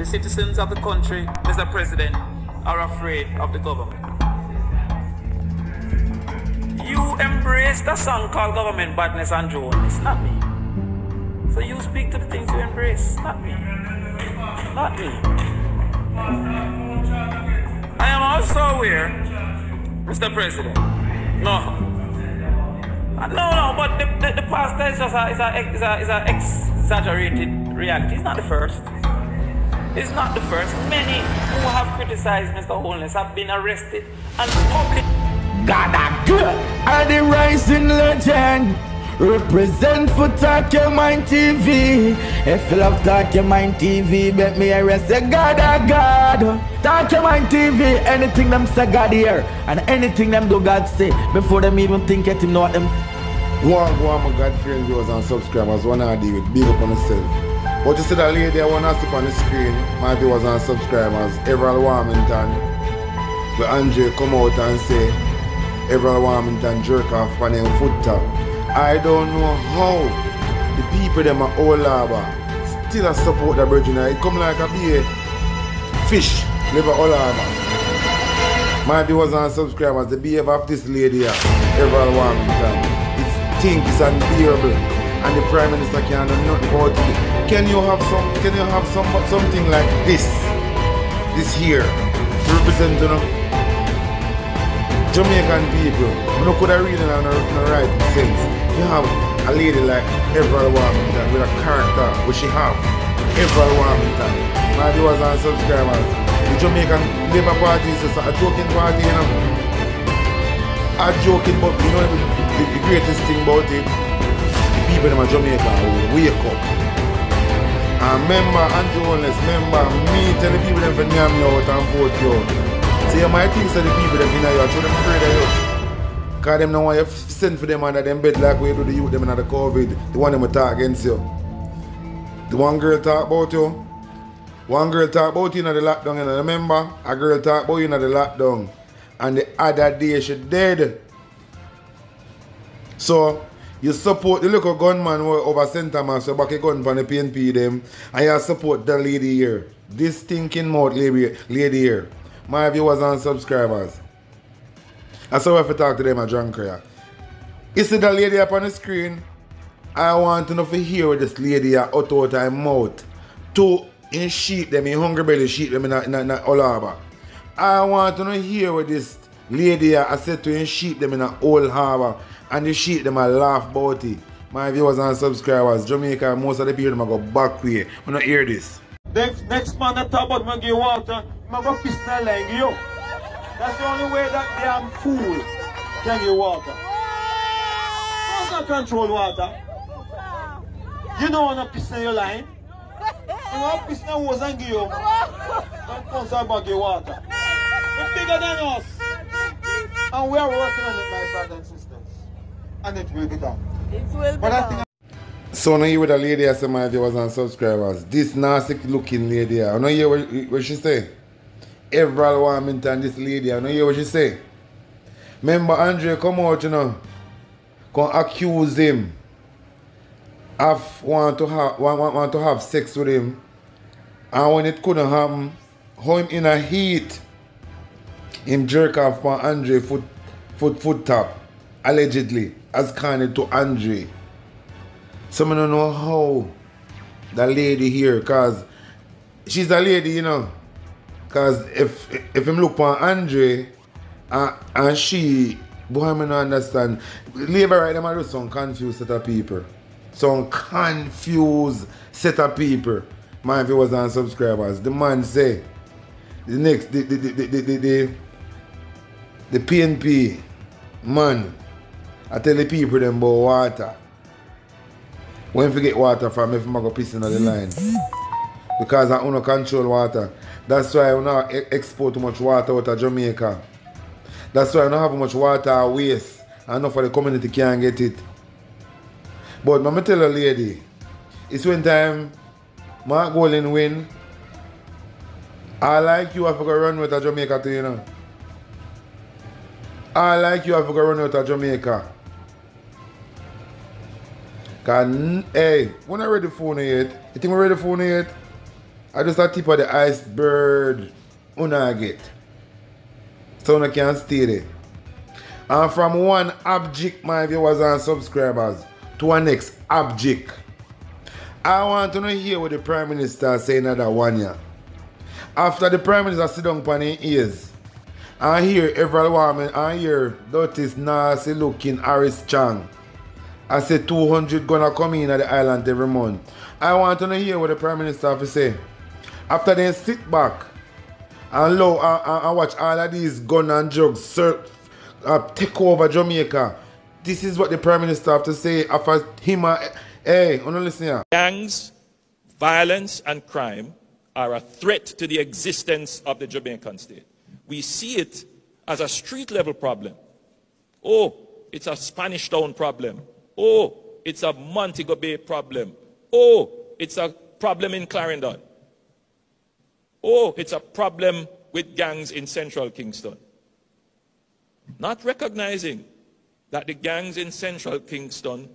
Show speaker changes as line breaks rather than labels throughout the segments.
the citizens of the country, Mr. President, are afraid of the government. You embrace the song called Government Badness and Jones, not me. So you speak to the things you embrace, not me. Not me. I am also aware, Mr. President. No. Uh, No, no, but the, the, the pastor is just a, is a, is a, is a exaggerated reality. It's not the first. It's not the first. Many who have criticized Mr. Holness have been arrested and public.
God a good are the rising legend. Represent for Talk Your Mind TV. If you love Talk Your Mind TV, bet me arrest say God a God. Talk Your Mind TV, anything them say God here, and anything them do God say before them even think it him know what them.
One go on my God friend viewers and subscribers, one I deal with, big up on yourself. But you see that lady I wanna see on the screen, my viewers and subscribers, Everald Warmington, where Andre come out and say Everald Warmington jerk off on him foot top. I don't know how the people them are all harbor still a support the virgin. It come like a be fish, never harbor. My viewers and subscribers, the behavior of this lady here, Everald Warmington, it stink, it's unbearable. And the Prime Minister can't do nothing about it. Can you have some can you have some something like this? This here to represent you know, Jamaican people. You know, could I read it in the right sense? You have a lady like Everald Warmington with a character which she have. Everald Warmington. My viewers and subscribers. The Jamaican Labour Party is just a joking party, you know. A joking, but you know the, the greatest thing about it, people in Jamaica will wake up. And remember, Andrew Holness, remember, me tell the people them to name me out and vote you out. So you might think that the people them in you, show them afraid of you. Because them why you send for them under them bed like we do the youth them in the COVID, the one them talk against you. The one girl talk about you. One girl talk about you in the lockdown, and remember, a girl talk about you in the lockdown. And the other day she dead. So you support the little gunman over center man, so back a gun from the PNP them, and you support the lady here. This thinking mouth lady, lady here. My viewers and subscribers. I saw if I talk to them a drunk here. You see the lady up on the screen? I want to know if you hear what this lady out out her mouth. To in sheep them, in hungry belly sheep them in, a, in, a, in a harbor. I want to know hear what this lady I said to in sheep them in a old harbor and the sheep them a laugh about it. My viewers and subscribers, Jamaica, most of the people them a go back way. When I hear this.
Next, next man that talk about me water, I'm to piss leg you. That's the only way that damn fool can give water. How's not control water? You know want to piss in your line. You want to piss in the hose and give you. Don't to about give water. It's bigger than us. And we are working on it, my brothers and. And it will be done.
It will be
But I
done.
think
So now you with a lady as say my viewers and subscribers. This nasty looking lady. I know you what, what she say. Everald Warmington, this lady. I know you what she say. Remember Andre come out, you know. Come accuse him of want to have want, want, want to have sex with him. And when it couldn't happen, how him in a heat, him jerk off on Andre foot foot foot top. Allegedly. As kind to Andre. Some don't know how the lady here, cause she's a lady, you know. Cause if if him look on Andre uh, and she, boy, I don't understand. Labor right them are just some confused set of people. Some confused set of people. My viewers and subscribers. The man say the next the the the the the, the, the PNP man I tell the people them about water. When you get water from if I go piss in the line. Because I don't control water. That's why I don't export too much water out of Jamaica. That's why I don't have much water waste. I know for the community can't get it. But me tell a lady, it's when time Mark Golding win. I like you to go run with a Jamaica to you know. I like you to go run with a Jamaica. Cause, n- hey, when I read the phone yet, you think we read the phone yet? I just a tip of the iceberg una get. So una can't stay there. And from one object, my viewers and subscribers, to our next object. I want to know hear what the Prime Minister say another one year. After the Prime Minister sit down upon his ears, I hear everyone, I hear Dotis nasty looking Horace Chang. I say 200 gonna come in at the island every month. I want to hear what the Prime Minister have to say. After they sit back and, low, and, and watch all of these gun and drugs sir, uh, take over Jamaica, this is what the Prime Minister have to say after him. Uh, hey, wanna listen here.
Gangs, violence, and crime are a threat to the existence of the Jamaican state. We see it as a street level problem. Oh, it's a Spanish town problem. Oh, it's a Montego Bay problem. Oh, it's a problem in Clarendon. Oh, it's a problem with gangs in central Kingston. Not recognizing that the gangs in central Kingston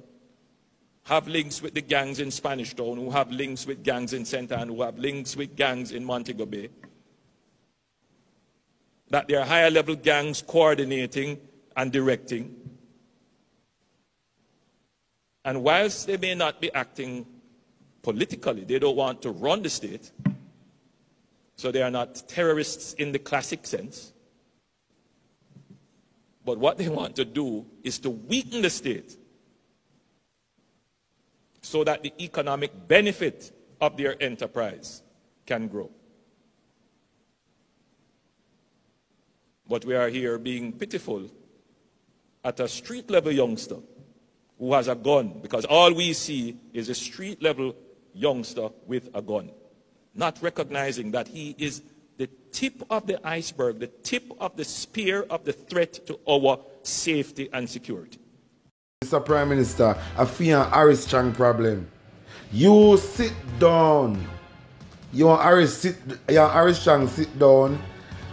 have links with the gangs in Spanish Town, who have links with gangs in St. Ann, who have links with gangs in Montego Bay. That there are higher level gangs coordinating and directing. And whilst they may not be acting politically, they don't want to run the state. So they are not terrorists in the classic sense. But what they want to do is to weaken the state so that the economic benefit of their enterprise can grow. But we are here being pitiful at a street level youngster who has a gun because all we see is a street level youngster with a gun, not recognizing that he is the tip of the iceberg, the tip of the spear of the threat to our safety and security.
Mr. Prime Minister, I fear Horace Chang problem. You sit down. You want Horace sit Horace Chang sit down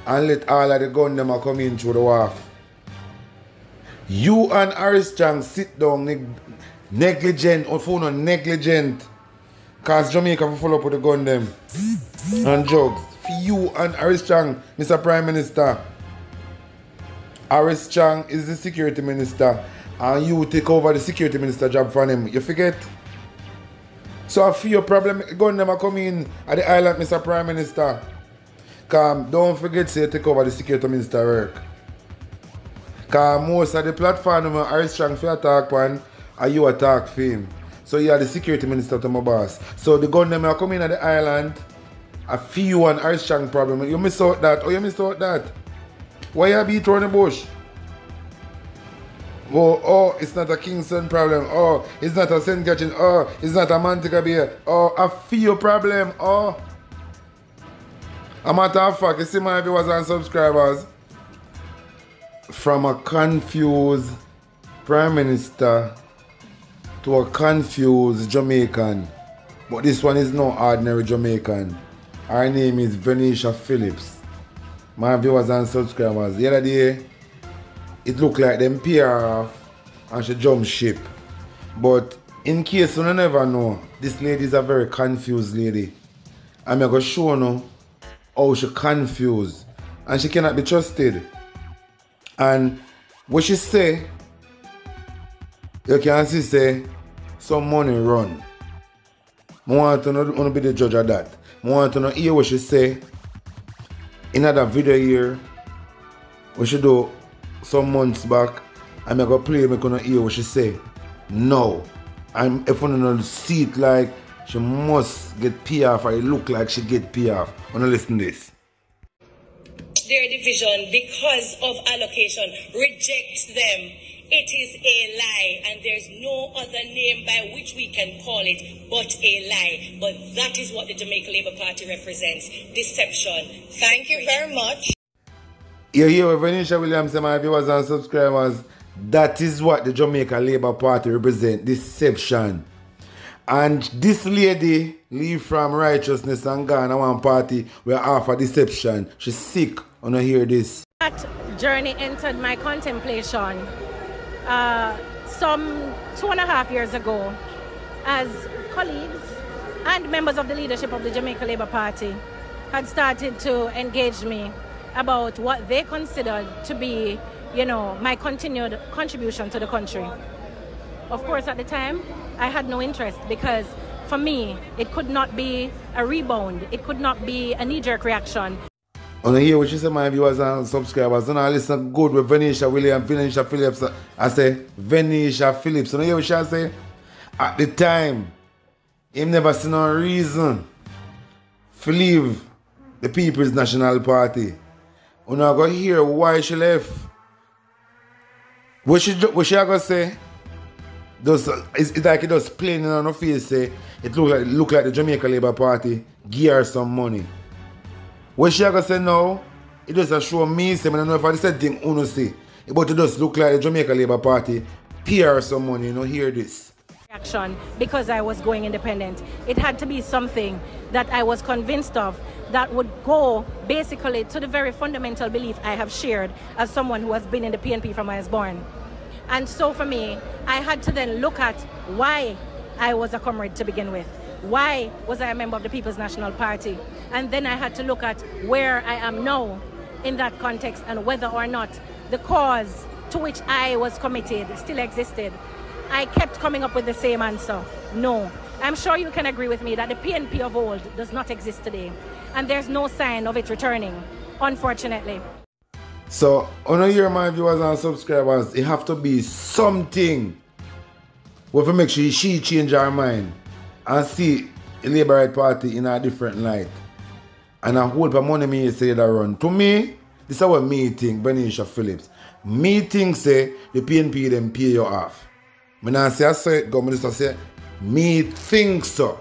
and let all of the gun them come in through the wharf. You and Horace Chang sit down neg negligent or phone on negligent. Cause Jamaica will follow up with the gun them. and drugs. For you and Horace Chang, Mr. Prime Minister. Horace Chang is the security minister. And you take over the security minister job from him. You forget? So I feel your problem gun them come in at the island, Mr. Prime Minister. Come, don't forget to take over the security minister work. Because most of the platform are strong for attack one and you attack him. So you are the security minister to my boss. So the gun them are coming at the island. I feel one are strong problem. You miss out that. Oh you miss out that. Why you beat around the bush? Oh, oh, it's not a Kingston problem. Oh, it's not a St. Catherine. Oh, it's not a Montego Bay. Oh, a few problem. Oh. A matter of fact, you see my viewers and subscribers from a confused Prime Minister to a confused Jamaican. But this one is no ordinary Jamaican. Her name is Venesha Phillips. My viewers and subscribers, the other day, it looked like them off and she jumped ship. But in case you never know, this lady is a very confused lady. I'm going to show you how she confused and she cannot be trusted. And what she say, you can see say some money run. I want to know, be the judge of that. I want to know hear what she say in video here. What she do some months back. I'm to play, I'm to hear what she say. No. I'm if you don't see it like she must get PR or it look like she get PR. I want to listen to this
their division because of allocation. Reject them. It is a lie, and there's no other name by which we can call it but a lie. But that is what the Jamaica Labour Party represents deception. Thank you very much.
You hear Venesha Williams, my viewers and subscribers. That is what the Jamaica Labour Party represents deception. And this lady leave from righteousness and gone one party where offer deception. She's sick when I hear this.
That journey entered my contemplation uh, some two and a half years ago as colleagues and members of the leadership of the Jamaica Labour Party had started to engage me about what they considered to be, you know, my continued contribution to the country. Of course, at the time, I had no interest because for me, it could not be a rebound. It could not be a knee-jerk reaction.
On what she said, my viewers and subscribers, and I listen good with Venesha William, Venesha Phillips. I say Venesha Phillips. And hear what she say? At the time, him never see no reason to leave the People's National Party. You know, go hear why she left. What she, what she gonna say? Just, it's, it's like it just plain on her face say it look like look like the Jamaica Labour Party give her some money. What she gonna say now? It just a show me say I don't know if I said thing uno say. But it just look like the Jamaica Labour Party pay her some money, you know, hear this.
Action because I was going independent. It had to be something that I was convinced of that would go basically to the very fundamental belief I have shared as someone who has been in the PNP from I was born. And so for me, I had to then look at why I was a comrade to begin with. Why was I a member of the People's National Party? And then I had to look at where I am now in that context and whether or not the cause to which I was committed still existed. I kept coming up with the same answer no. I'm sure you can agree with me that the PNP of old does not exist today, and there's no sign of it returning, unfortunately.
So, on year, my viewers and subscribers, it have to be something we have make sure she change her mind and see the Labour Right Party in a different light. And I hold for money me say that run. To me, this is what me think, Venesha Phillips. Me think say the PNP them pay you off. When I say I say government say me think so.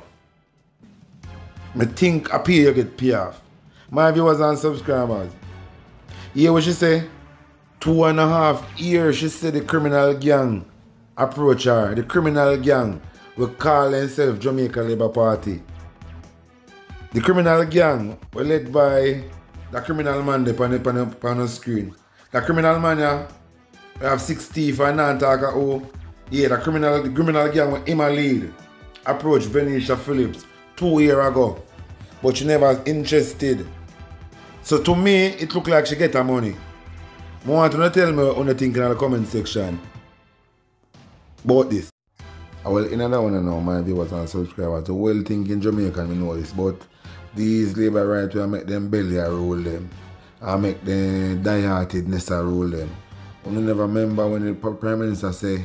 Me think I pay you get pay off. My viewers and subscribers. Hear what she say? Two and a half years she said the criminal gang approach her. The criminal gang will call themselves Jamaica Labour Party. The criminal gang were led by the criminal man on the, on screen. The criminal man yeah, have six teeth and talk oh. Yeah, the criminal the criminal gang with him a lead approached Venesha Phillips two years ago. But she never interested. So to me, it look like she get her money. I want to tell me you think in the comment section about this. Ah, I will in another one now, my viewers and subscribers. The well thinking Jamaican we know this, but these labor rights will make them belly a rule them. I make them die-heartedness a rule them. I never remember when the Prime Minister say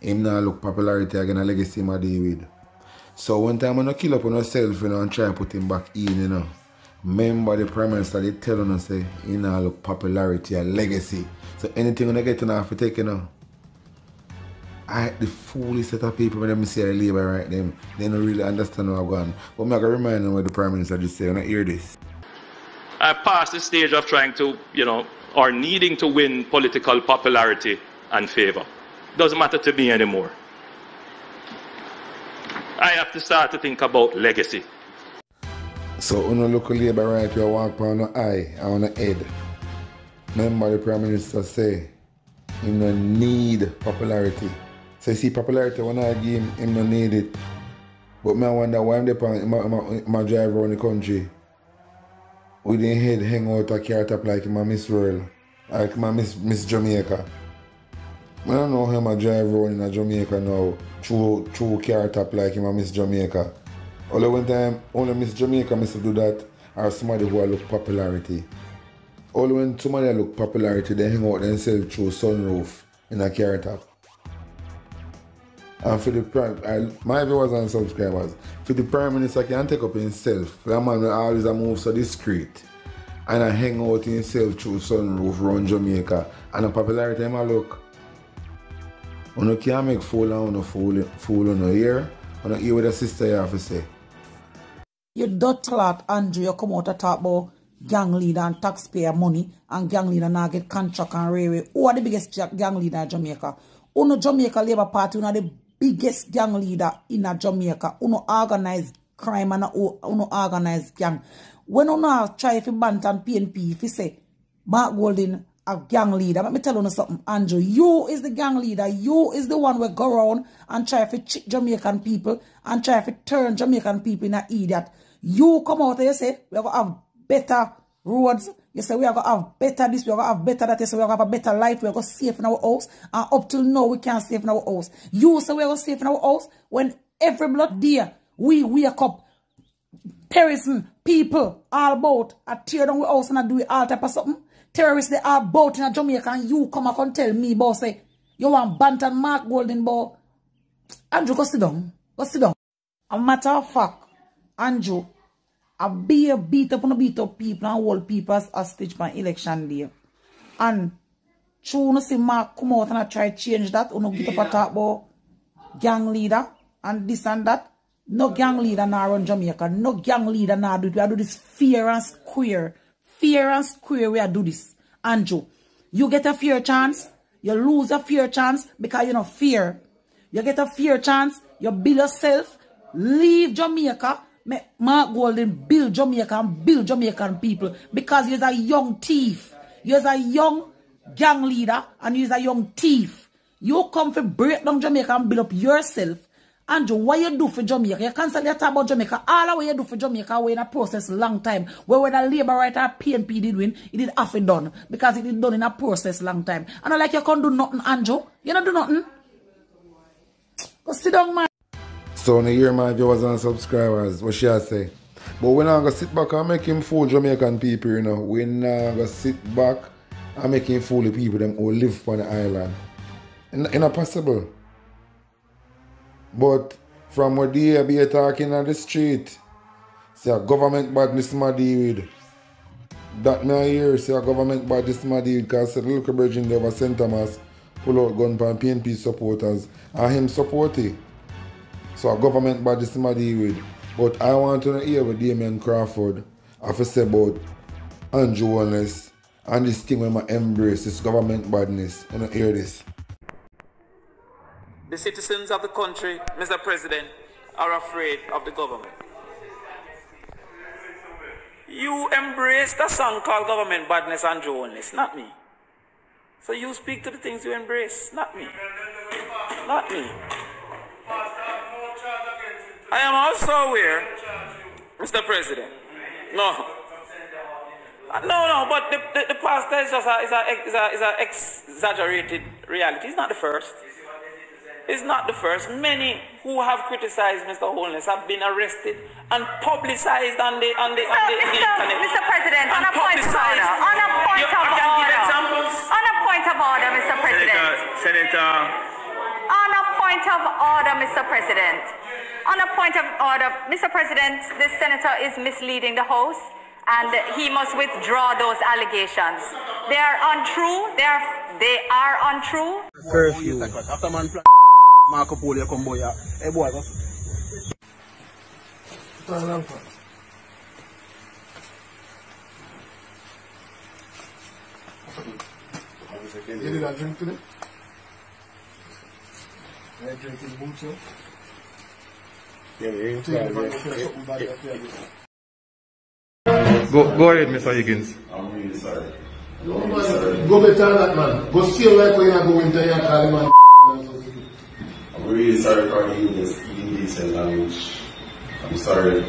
him not look popularity again a legacy deal with. So one time I kill up on yourself you know, and try put him back in, you know. Remember the Prime Minister they tell us say he not look popularity a legacy. So anything when I get to now for take you know. I the foolish set of people when them see I labor right them, they don't really understand what I'm going. But I'm gonna remind them what the Prime Minister just said when I hear this.
I passed the stage of trying to, you know, or needing to win political popularity and favor. Doesn't matter to me anymore. I have to start to think about legacy.
So when you look at labor right you walk on the eye on the head. Remember the Prime Minister say you no need popularity. So you see popularity when I give him, no need it. But me I wonder why I'm on him, him, him, drive around the country. With his head hang out a car top like a Miss World. Like a Miss, Miss Jamaica. I don't know him a drive around in Jamaica now true, true car top like a Miss Jamaica. Only one time, only Miss Jamaica must do that or somebody who I look popularity. Only when somebody look popularity, they hang out themselves through sunroof in a car top. And for the prime, I, my viewers and subscribers, for the prime minister can take up himself. That man always a move so discreet. And I hang out himself through sunroof around Jamaica. And the popularity a look. You can't make fool and you fool, fool on here. You hear what the sister here have to say.
You dirty lot, Andrew, you come out and talk about gang leader and taxpayer money and gang leader now get contract and railway. Who are the biggest gang leader in Jamaica? Uno Jamaica Labour Party, of the biggest gang leader in Jamaica. Uno organized crime and uno organized gang. When uno try you bant and PNP, if you say Mark Golding, a gang leader. Let me tell you something, Andrew. You is the gang leader. You is the one who go around and try to cheat Jamaican people and try to turn Jamaican people in an idiot. You come out and you say, we're going to have better roads. You say, we are going to have better this, we are going to have better that. You say, we are going to have a better life. We are going to save in our house. And up till now, we can't save in our house. You say we are going to save in our house when every blood day, we wake up terrorism, people all about a tear down our house and a do all type of something. Terrorists, they are both in Jamaica and you come up and tell me, boss, say, you want Banton Mark Golding, boy. Andrew, go sit down. Go sit down. A matter of fact, Andrew, I be a beat up on a beat up people and hold people as hostage by election day. And true, no see Mark come out and I try to change that. Uno get up and talk about gang leader and this and that. No gang leader now run Jamaica. No gang leader now do it. We do this fear and square. Fear and square we do this. Andrew, you get a fear chance. You lose a fear chance because you know fear. You get a fear chance. You build yourself. Leave Jamaica. Mark Golding build Jamaica and build Jamaican people. Because you're a young thief. You're a young gang leader and you're a young thief. You come for break down Jamaica and build up yourself. Andrew, what you do for Jamaica? You constantly talk about Jamaica. All what you do for Jamaica, we in a process long time. Where when a labor writer PNP did win, it did half done. Because it did done in a process long time. And I like you can't do nothing, Andrew. You don't do nothing. Go sit down, man.
So, in hear my viewers and subscribers, what should I say? But we're not to sit back and make him fool Jamaican people, you know. We're not to sit back and make him fool the people them who live on the island. It's not possible. But from what they be talking on the street, say a government badness my deal with. That me hear say a government badness my deal because the local virgin was St. Thomas pull out gun PNP supporters and him support it. So a government badness my deal with. But I want to hear what Damion Crawford have to say about Andrew Holness and this thing when I embrace this government badness. I want to hear this.
The citizens of the country, Mr. President, are afraid of the government. You embrace the song called Government Badness and Jones, not me. So you speak to the things you embrace, not me. Not me. I am also aware, Mr. President. No. No, no, but the, the, the pastor is just a, is a, is a, is a exaggerated reality. It's not the first is not the first. Many who have criticized Mr. Holness have been arrested and publicized on the on the, on the,
Mr. Mr. Mr. President, on a point of order. On a point
you,
of
I can
order.
give examples.
On a point of order, Mr. President.
Senator.
On a point of order, Mr. President. On a point of order, Mr. President, this senator is misleading the House and he must withdraw those allegations. They are untrue. They are, they are untrue.
Curfew. Marco Polo come boy. Hey boy, go. You did a drink today? I drink in boots, yeah? Yeah, yeah,
Go, go ahead, Mr. Higgins.
I'm really sorry.
Go better than that, man. Go see like when you go into your car, man.
I'm really sorry for using this indecent language. I'm sorry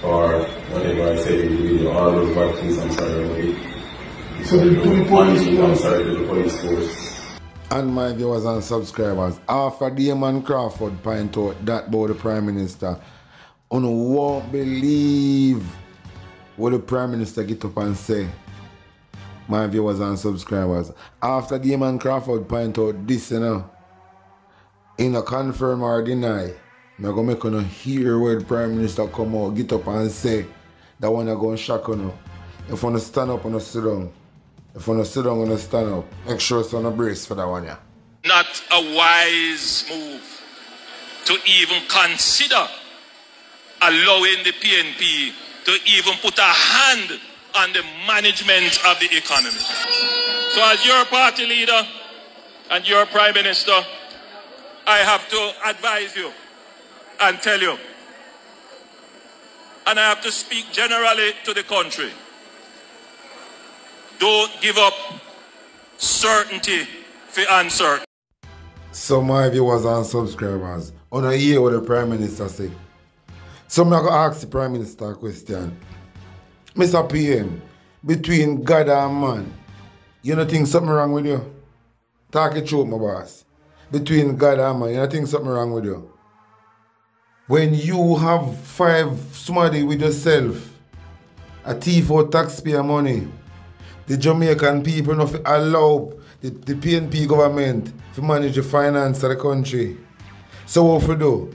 for whatever I said in the video. All those bad things, I'm sorry about it.
So the, to the police,
Honestly, I'm sorry to the police force.
And my viewers and subscribers, after Damion Crawford point out that about the Prime Minister, you won't believe what the Prime Minister get up and say. My viewers and subscribers. After Damion Crawford point out this, you know, in a confirm or deny, I'm gonna make you hear where the Prime Minister come out, get up and say that one going to shock you. If you want to stand up and sit down, if you want to sit down and stand up, make sure it's on a brace for that one, yeah.
Not a wise move to even consider allowing the PNP to even put a hand on the management of the economy. So, as your party leader and your prime minister, I have to advise you and tell you, and I have to speak generally to the country. Don't give up
certainty for answer.
So my viewers and subscribers, on a hear what the Prime Minister say. So I'm going to ask the Prime Minister a question. Mr. PM, between God and man, you don't think something wrong with you? Talk it through, my boss. Between God and man, you don't think something wrong with you? When you have five somebody with yourself, a thief or taxpayer money, the Jamaican people not allow the, the PNP government to manage the finance of the country. So what we do?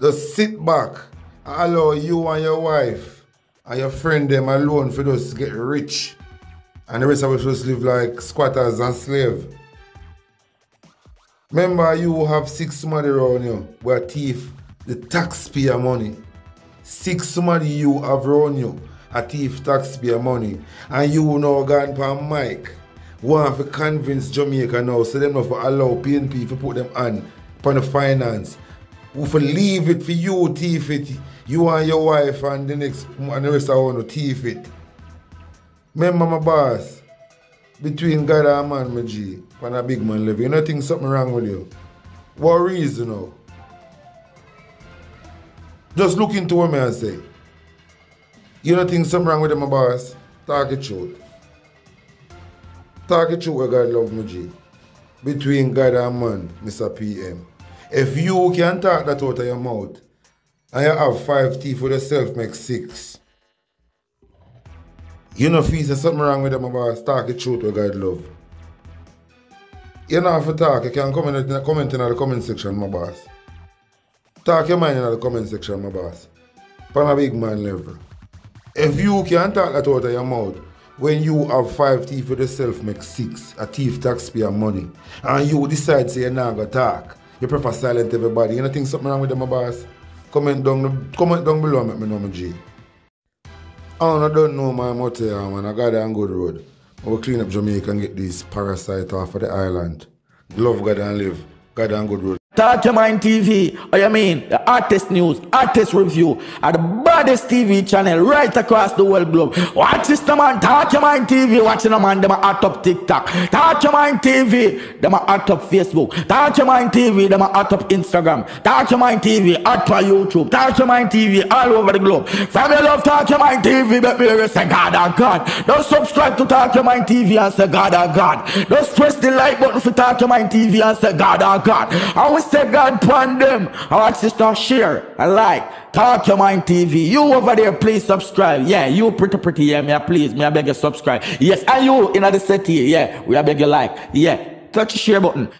Just sit back and allow you and your wife and your friend them alone for just get rich. And the rest of us just live like squatters and slaves. Remember you have six money around you where thief the taxpayer money. Six somebody you have around you a thief taxpayer money and you now gone pan mic want to convince Jamaica now so them not for allow PNP to put them on upon the finance. We for leave it for you thief it. You and your wife and the next and the rest of want to thief it. Remember my boss, between God and man, my G, when a big man live, you don't think something wrong with you? What reason now? Just look into what I say. You don't think something wrong with them, my boss? Talk it truth. Talk it truth God love me, G. Between God and man, Mr. PM. If you can talk that out of your mouth, and you have five teeth for yourself, make six. You know, feel there's something wrong with them, my boss. Talk it truth where God love. You know, if you talk, you can comment in, comment in the comment section, my boss. Talk your mind in the comment section, my boss. From a big man level. If you can't talk that out of your mouth, when you have five teeth for yourself, make six, a thief taxpayer money, and you decide say you're not gonna talk, you prefer silent everybody, you think something wrong with them, my boss? Comment down, comment down below and let me know, my G. I don't know my motto, man. I got it on good road. I will clean up Jamaica and get these parasites off of the island. Love God and live. God and good road.
Mind TV, or you mean the artist news, artist review, are the baddest TV channel right across the world globe. Watch this, man. Mind TV, watching the man, them are hot up TikTok. Mind TV, them are hot up Facebook. Mind TV, them are hot up Instagram. Mind TV, hot on YouTube. Mind TV, all over the globe. Family love, Mind TV, let me say God and God. Don't subscribe to Mind TV and say God and God. Don't press the like button for Mind TV and say God and God. I say God upon them. I want sister share and like. Talk your mind TV. You over there, please subscribe. Yeah, you pretty pretty. Yeah, me please. Me I beg you subscribe. Yes, and you in the city. Yeah, we I beg you like. Yeah, touch the share button.